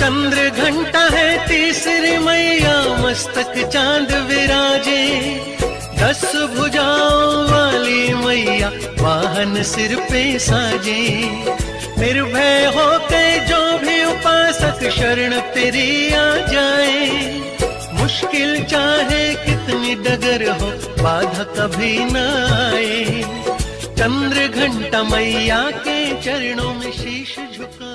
चंद्र घंटा है तीसरी मैया मस्तक चाँद विराजे। दस भुजाओं वाली मैया वाहन सिर पे साजे। निर्भय होते जो भी उपासक शरण तेरी आ जाए। मुश्किल चाहे कितनी डगर हो बाधा कभी न आए। चंद्र घंटा मैया के चरणों में शीश झुका